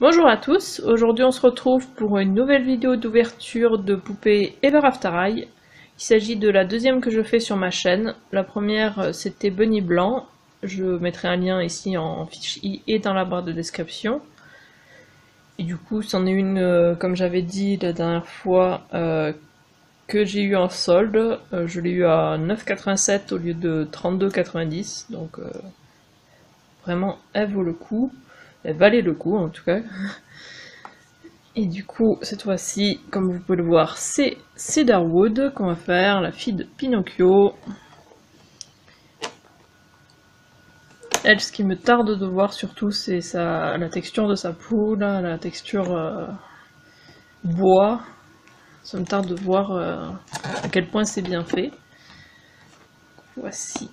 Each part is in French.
Bonjour à tous, aujourd'hui on se retrouve pour une nouvelle vidéo d'ouverture de poupée Ever After Eye. Il s'agit de la deuxième que je fais sur ma chaîne. La première euh, c'était Bunny Blanc, je mettrai un lien ici en fiche i et dans la barre de description. Et du coup c'en est une, euh, comme j'avais dit la dernière fois, euh, que j'ai eu en solde. je l'ai eu à 9,87 au lieu de 32,90, donc vraiment elle vaut le coup. Elle valait le coup en tout cas. Et du coup, cette fois-ci, comme vous pouvez le voir, c'est Cedarwood qu'on va faire, la fille de Pinocchio. Elle, ce qui me tarde de voir surtout, c'est la texture de sa peau, la texture euh, bois. Ça me tarde de voir euh, à quel point c'est bien fait. Voici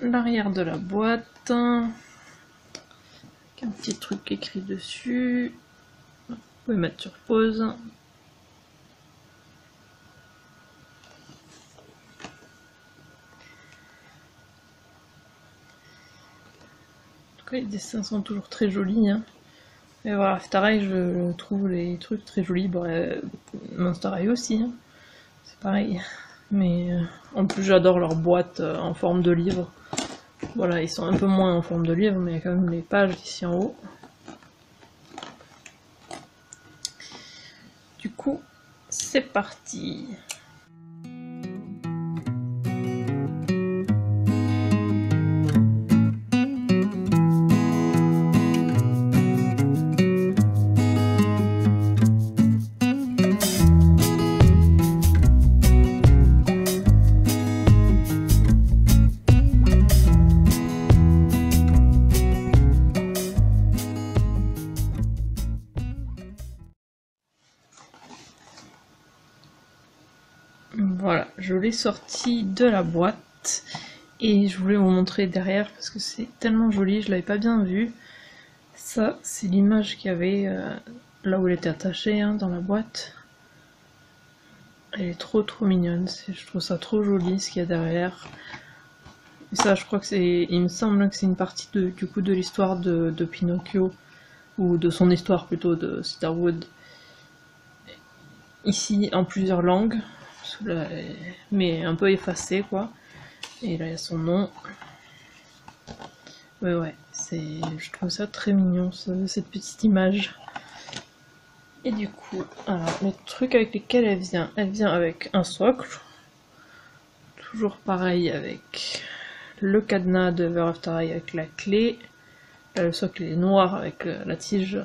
l'arrière de la boîte un petit truc écrit dessus. Vous pouvez mettre sur pause. Les dessins sont toujours très jolis. Hein. Et voilà, After je trouve les trucs très jolis. Bon, euh, Monster aussi, hein. c'est pareil. Mais euh, en plus, j'adore leur boîte euh, en forme de livre. Voilà, ils sont un peu moins en forme de livre, mais il y a quand même les pages ici en haut. Du coup, c'est parti Voilà, je l'ai sorti de la boîte et je voulais vous montrer derrière parce que c'est tellement joli, je l'avais pas bien vu. Ça, c'est l'image qu'il y avait euh, là où elle était attachée hein, dans la boîte. Elle est trop trop mignonne, je trouve ça trop joli ce qu'il y a derrière. Et ça, je crois que c'est, il me semble que c'est une partie du coup de l'histoire de, de Pinocchio, ou de son histoire plutôt de Cedarwood. Ici en plusieurs langues, mais un peu effacé quoi. Et là il y a son nom. Ouais ouais, c'est, je trouve ça très mignon cette petite image. Et du coup, alors les trucs avec lesquels elle vient, elle vient avec un socle, toujours pareil avec le cadenas de Ever After avec la clé. le socle est noir avec la tige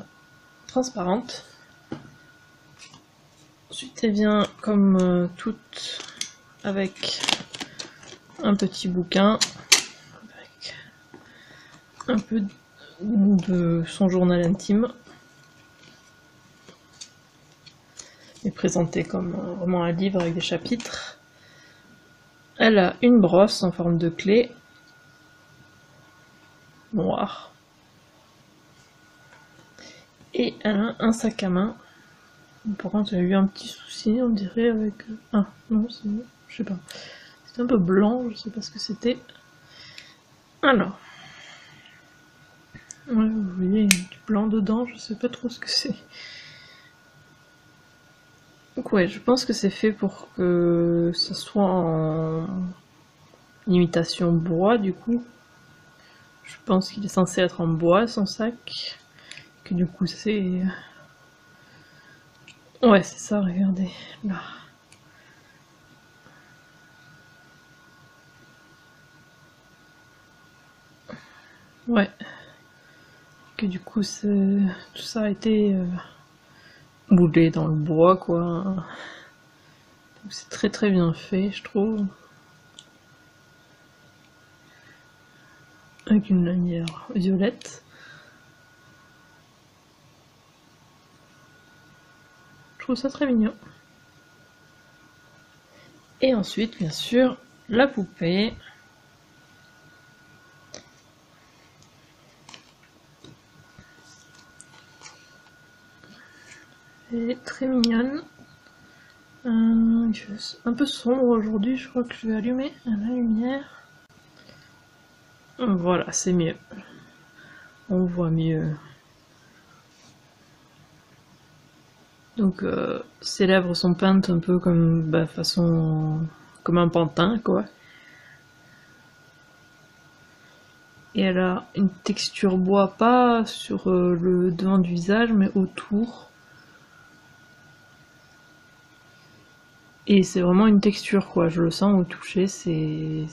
transparente. Ensuite, elle vient comme euh, toute avec un petit bouquin avec un peu de son journal intime. est présenté comme vraiment un livre avec des chapitres. Elle a une brosse en forme de clé noire. Et elle a un sac à main par contre, il y a eu un petit souci, on dirait, avec... Ah, non, c'est... Je sais pas. C'était un peu blanc, je sais pas ce que c'était. Alors. Ouais, vous voyez, il y a du blanc dedans, je sais pas trop ce que c'est. Donc ouais, je pense que c'est fait pour que ça soit en imitation bois, du coup. Je pense qu'il est censé être en bois, son sac. Que du coup, c'est... Ouais, c'est ça, regardez, là. Ouais. Que du coup, tout ça a été euh, boulé dans le bois, quoi. C'est très très bien fait, je trouve. Avec une lanière violette. Ça très mignon. Et ensuite, bien sûr, la poupée. Elle est très mignonne. Euh, un peu sombre aujourd'hui, je crois que je vais allumer la lumière. Voilà, c'est mieux. On voit mieux Donc euh, ses lèvres sont peintes un peu comme bah, façon comme un pantin quoi. Et elle a une texture bois pas sur euh, le devant du visage mais autour. Et c'est vraiment une texture quoi, je le sens au toucher, c'est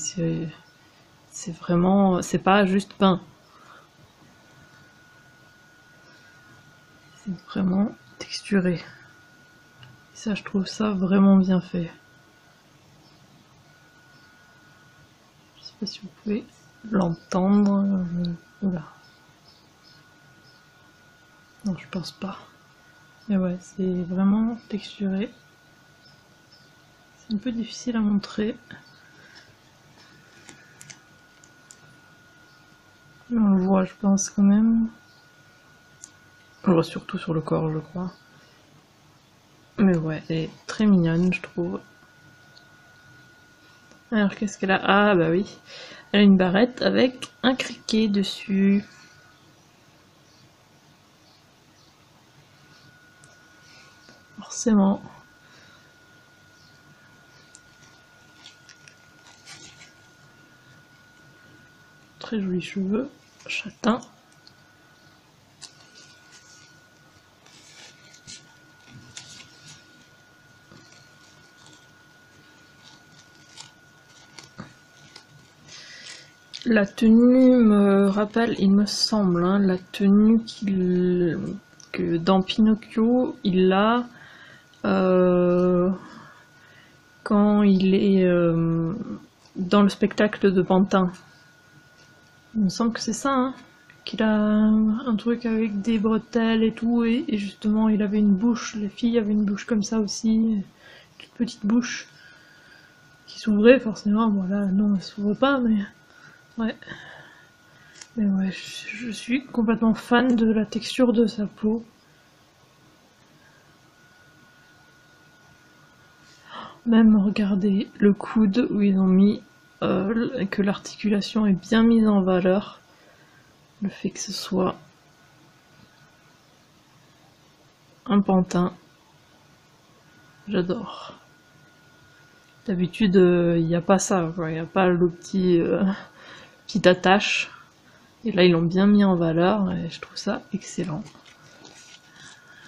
c'est vraiment c'est pas juste peint. C'est vraiment texturé. ça, je trouve ça vraiment bien fait. Je sais pas si vous pouvez l'entendre. Oula. Non, je pense pas. Mais ouais, c'est vraiment texturé. C'est un peu difficile à montrer. On le voit, je pense, quand même. Voit surtout sur le corps, je crois. Mais ouais, elle est très mignonne, je trouve. Alors, qu'est-ce qu'elle a? Ah, bah oui. Elle a une barrette avec un criquet dessus. Forcément. Très jolis cheveux, châtain. La tenue me rappelle, il me semble, hein, la tenue qu'il que dans Pinocchio, il a euh, quand il est euh, dans le spectacle de Pantin. Il me semble que c'est ça, hein, qu'il a un truc avec des bretelles et tout, et, justement il avait une bouche, les filles avaient une bouche comme ça aussi, une petite bouche qui s'ouvrait forcément, voilà, non elle s'ouvre pas, mais Ouais. Mais ouais, je, suis complètement fan de la texture de sa peau. Même regardez le coude où ils ont mis euh, que l'articulation est bien mise en valeur. Le fait que ce soit un pantin. J'adore. D'habitude, euh, il n'y a pas ça, il n'y a pas le petit... Euh, petite attache. Et là, ils l'ont bien mis en valeur et je trouve ça excellent.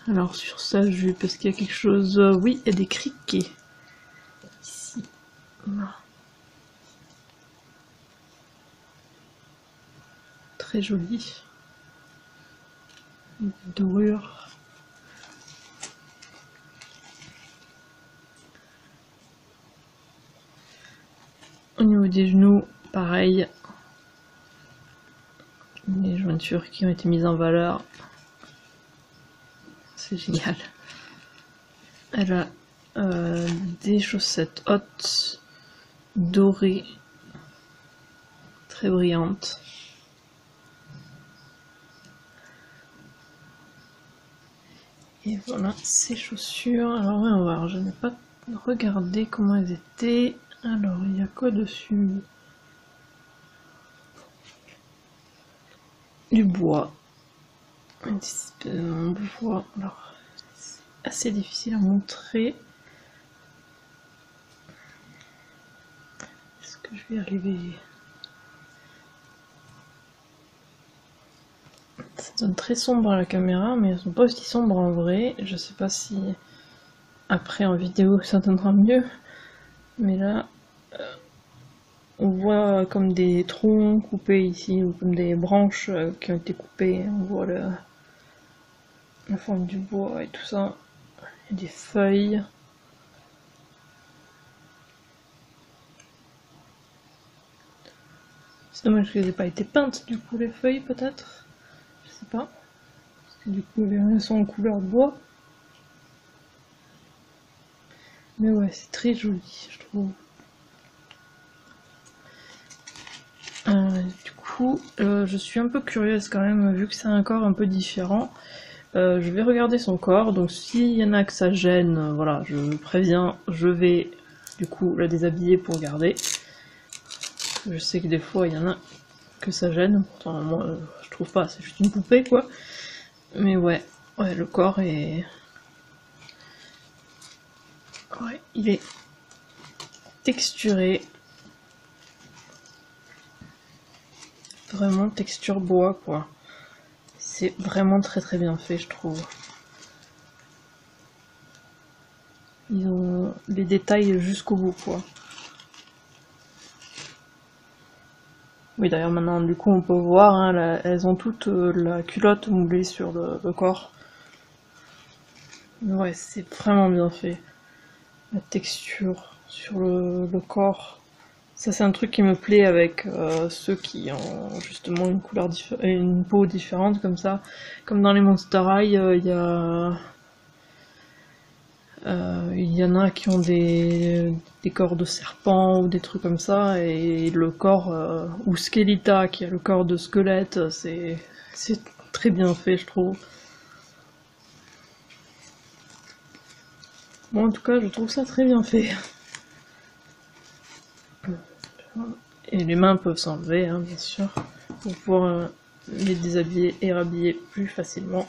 Alors sur ça, je parce qu'il y a quelque chose... Euh, oui, il y a des criquets. Ici. Très joli. dorure. Au niveau des genoux, pareil, qui ont été mises en valeur. C'est génial. Elle a euh, des chaussettes hautes, dorées, très brillantes. Et voilà ces chaussures. Alors on va voir, je n'ai pas regardé comment elles étaient. Alors il y a quoi dessus? Du bois. Un. Alors, c'est assez difficile à montrer. Est-ce que je vais arriver? Ça donne très sombre à la caméra, mais elles sont pas aussi sombres en vrai. Je sais pas si après en vidéo ça donnera mieux. Mais là, on voit comme des troncs coupés ici, ou comme des branches euh, qui ont été coupées. On voit la forme du bois et tout ça. Et des feuilles. C'est dommage qu'elles n'aient pas été peintes, du coup, les feuilles, peut-être. Je sais pas. Parce que du coup, elles sont en couleur bois. Mais ouais, c'est très joli, je trouve. Euh, du coup, euh, je suis un peu curieuse quand même, vu que c'est un corps un peu différent. Euh, je vais regarder son corps, donc s'il y en a que ça gêne, voilà, je préviens, je vais du coup la déshabiller pour regarder. Je sais que des fois il y en a que ça gêne, pourtant moi je trouve pas, c'est juste une poupée quoi. Mais ouais, ouais, le corps est Ouais, il est texturé. Vraiment texture bois quoi. C'est vraiment très très bien fait je trouve. Ils ont les détails jusqu'au bout quoi. Oui d'ailleurs maintenant du coup on peut voir, hein, elles ont toutes euh, la culotte moulée sur le, corps. Ouais c'est vraiment bien fait. La texture sur le, corps. Ça c'est un truc qui me plaît avec euh, ceux qui ont justement une couleur une peau différente comme ça. Comme dans les Monster High, euh, il y a euh, il y en a qui ont des, corps de serpent ou des trucs comme ça, et le corps, ou Skelita qui a le corps de squelette, c'est très bien fait, je trouve. Bon, en tout cas, je trouve ça très bien fait. Et les mains peuvent s'enlever, hein, bien sûr, pour pouvoir euh, les déshabiller et rhabiller plus facilement.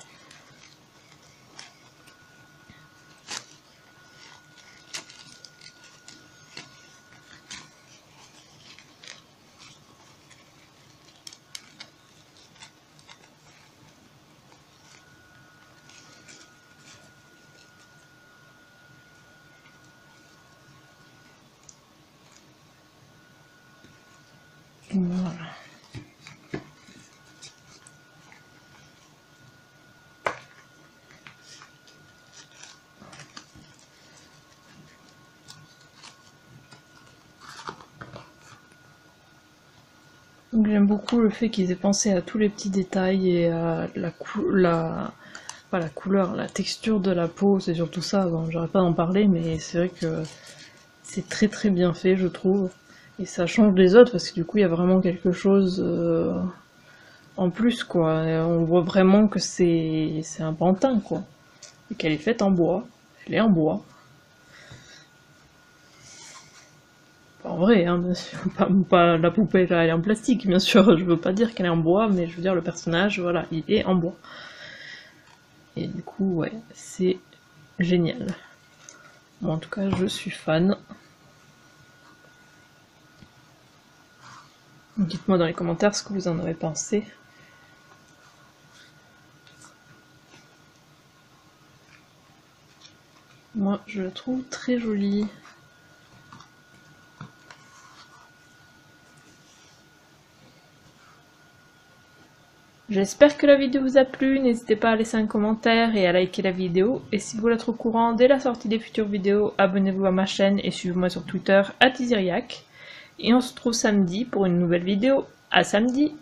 Voilà. J'aime beaucoup le fait qu'ils aient pensé à tous les petits détails et à la, la, la couleur, la texture de la peau, c'est surtout ça. J'arrête pas d'en parler, mais c'est vrai que c'est très très bien fait, je trouve. Et ça change des autres parce que du coup il y a vraiment quelque chose euh, en plus quoi. on voit vraiment que c'est un pantin quoi. Et qu'elle est faite en bois. Elle est en bois. en vrai, hein, bien sûr. Pas, la poupée là, elle est en plastique, bien sûr. Je veux pas dire qu'elle est en bois, mais je veux dire le personnage, voilà, il est en bois. Et du coup, ouais, c'est génial. Bon, en tout cas, je suis fan. Dites-moi dans les commentaires ce que vous en avez pensé. Moi, je la trouve très jolie. J'espère que la vidéo vous a plu, n'hésitez pas à laisser un commentaire et à liker la vidéo. Et si vous voulez être au courant dès la sortie des futures vidéos, abonnez-vous à ma chaîne et suivez-moi sur Twitter, Atiziriac. Et on se retrouve samedi pour une nouvelle vidéo. À samedi